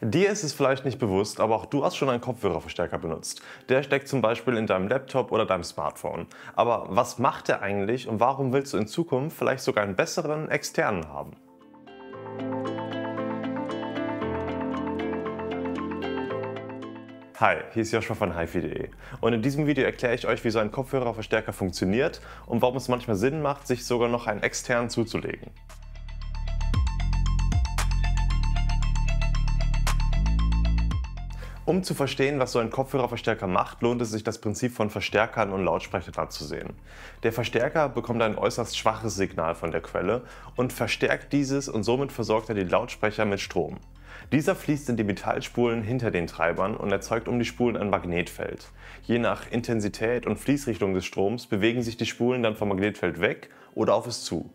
Dir ist es vielleicht nicht bewusst, aber auch du hast schon einen Kopfhörerverstärker benutzt. Der steckt zum Beispiel in deinem Laptop oder deinem Smartphone. Aber was macht der eigentlich und warum willst du in Zukunft vielleicht sogar einen besseren externen haben? Hi, hier ist Joshua von HiFi.de und in diesem Video erkläre ich euch, wie so ein Kopfhörerverstärker funktioniert und warum es manchmal Sinn macht, sich sogar noch einen externen zuzulegen. Um zu verstehen, was so ein Kopfhörerverstärker macht, lohnt es sich, das Prinzip von Verstärkern und Lautsprechern anzusehen. Der Verstärker bekommt ein äußerst schwaches Signal von der Quelle und verstärkt dieses und somit versorgt er die Lautsprecher mit Strom. Dieser fließt in die Metallspulen hinter den Treibern und erzeugt um die Spulen ein Magnetfeld. Je nach Intensität und Fließrichtung des Stroms bewegen sich die Spulen dann vom Magnetfeld weg oder auf es zu.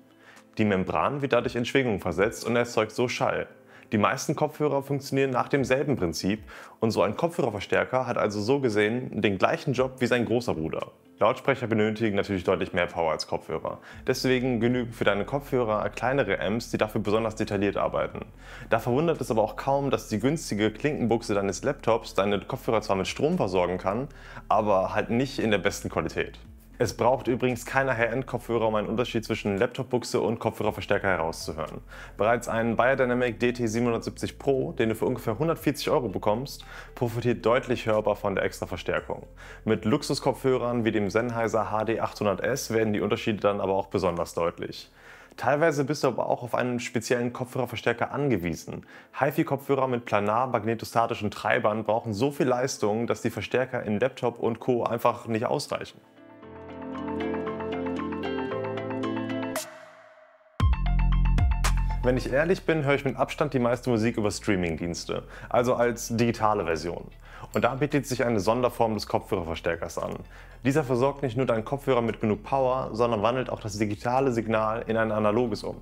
Die Membran wird dadurch in Schwingung versetzt und erzeugt so Schall. Die meisten Kopfhörer funktionieren nach demselben Prinzip und so ein Kopfhörerverstärker hat also so gesehen den gleichen Job wie sein großer Bruder. Lautsprecher benötigen natürlich deutlich mehr Power als Kopfhörer. Deswegen genügen für deine Kopfhörer kleinere Amps, die dafür besonders detailliert arbeiten. Da verwundert es aber auch kaum, dass die günstige Klinkenbuchse deines Laptops deine Kopfhörer zwar mit Strom versorgen kann, aber halt nicht in der besten Qualität. Es braucht übrigens keiner High-End-Kopfhörer, um einen Unterschied zwischen Laptop-Buchse und Kopfhörerverstärker herauszuhören. Bereits ein Biodynamic DT770 Pro, den du für ungefähr 140 Euro bekommst, profitiert deutlich hörbar von der extra Verstärkung. Mit Luxuskopfhörern wie dem Sennheiser HD800S werden die Unterschiede dann aber auch besonders deutlich. Teilweise bist du aber auch auf einen speziellen Kopfhörerverstärker angewiesen. HiFi-Kopfhörer mit planar-magnetostatischen Treibern brauchen so viel Leistung, dass die Verstärker in Laptop und Co. einfach nicht ausreichen. Wenn ich ehrlich bin, höre ich mit Abstand die meiste Musik über Streamingdienste, also als digitale Version. Und da bietet sich eine Sonderform des Kopfhörerverstärkers an. Dieser versorgt nicht nur deinen Kopfhörer mit genug Power, sondern wandelt auch das digitale Signal in ein analoges um.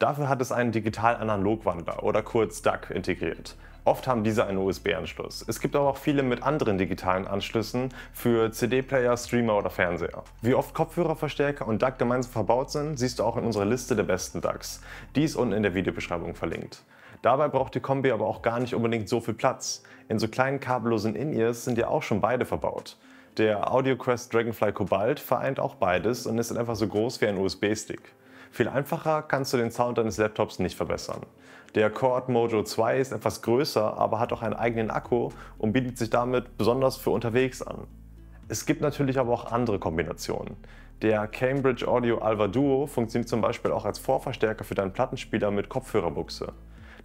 Dafür hat es einen Digital-Analog-Wandler oder kurz DAC integriert. Oft haben diese einen USB-Anschluss. Es gibt aber auch viele mit anderen digitalen Anschlüssen für CD-Player, Streamer oder Fernseher. Wie oft Kopfhörerverstärker und DAC gemeinsam verbaut sind, siehst du auch in unserer Liste der besten DACs. Die ist unten in der Videobeschreibung verlinkt. Dabei braucht die Kombi aber auch gar nicht unbedingt so viel Platz. In so kleinen kabellosen In-Ears sind ja auch schon beide verbaut. Der AudioQuest Dragonfly Cobalt vereint auch beides und ist einfach so groß wie ein USB-Stick. Viel einfacher kannst du den Sound deines Laptops nicht verbessern. Der Cord Mojo 2 ist etwas größer, aber hat auch einen eigenen Akku und bietet sich damit besonders für unterwegs an. Es gibt natürlich aber auch andere Kombinationen. Der Cambridge Audio Alva Duo funktioniert zum Beispiel auch als Vorverstärker für deinen Plattenspieler mit Kopfhörerbuchse.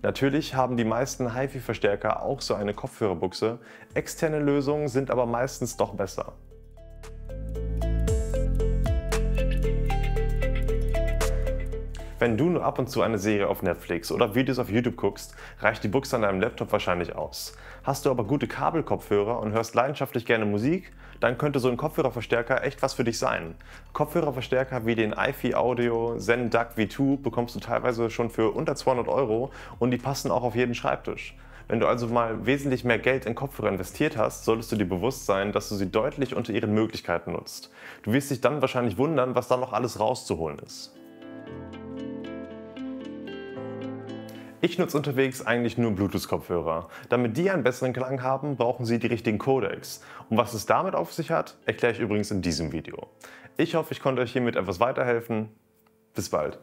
Natürlich haben die meisten HiFi-Verstärker auch so eine Kopfhörerbuchse, externe Lösungen sind aber meistens doch besser. Wenn du nur ab und zu eine Serie auf Netflix oder Videos auf YouTube guckst, reicht die Buchse an deinem Laptop wahrscheinlich aus. Hast du aber gute Kabelkopfhörer und hörst leidenschaftlich gerne Musik, dann könnte so ein Kopfhörerverstärker echt was für dich sein. Kopfhörerverstärker wie den iFi Audio Zen DUC V2 bekommst du teilweise schon für unter 200 Euro und die passen auch auf jeden Schreibtisch. Wenn du also mal wesentlich mehr Geld in Kopfhörer investiert hast, solltest du dir bewusst sein, dass du sie deutlich unter ihren Möglichkeiten nutzt. Du wirst dich dann wahrscheinlich wundern, was da noch alles rauszuholen ist. Ich nutze unterwegs eigentlich nur Bluetooth-Kopfhörer. Damit die einen besseren Klang haben, brauchen sie die richtigen Codecs. Und was es damit auf sich hat, erkläre ich übrigens in diesem Video. Ich hoffe, ich konnte euch hiermit etwas weiterhelfen. Bis bald.